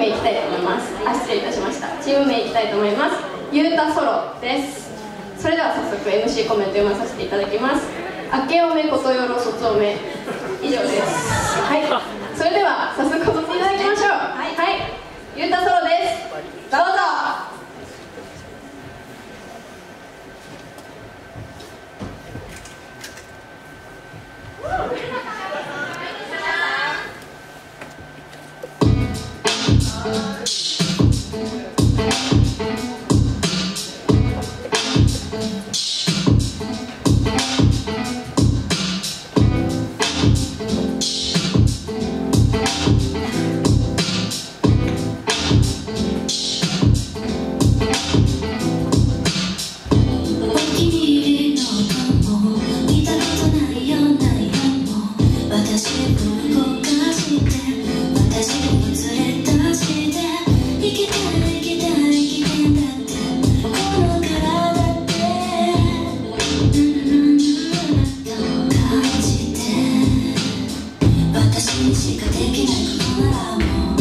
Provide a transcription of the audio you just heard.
名いきたいと思います。あ失礼いたしました。チーム名いきたいと思います。ゆうたソロです。それでは早速 MC コメント読まさせていただきます。あけおめことよろそつおめ。以上です。はい。それでは早速私を動かして私を連れ出して生きたい生きたい生きてしかできないことならもう